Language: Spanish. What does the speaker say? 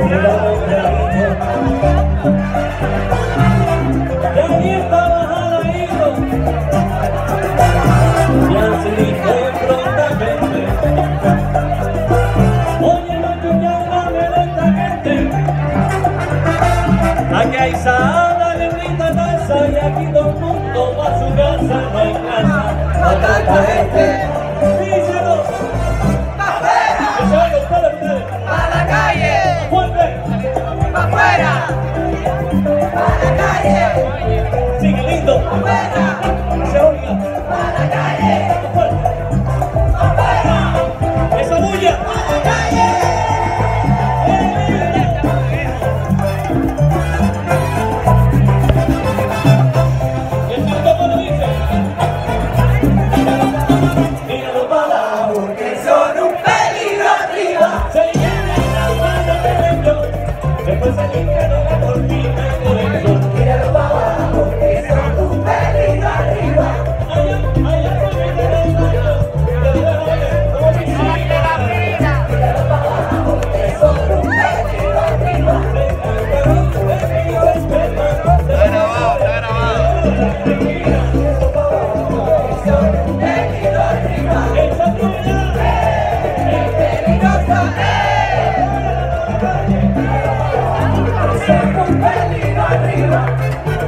Y aquí mira, mira. Tenía que bajar a la ida. Y así estoy prontamente. Oye, no chocaba, reventa gente. Aquí hay Isaada le grita danza. Y aquí todo el mundo va a su casa. No hay casa. Ataca gente. A la Arriba, peligro arriba.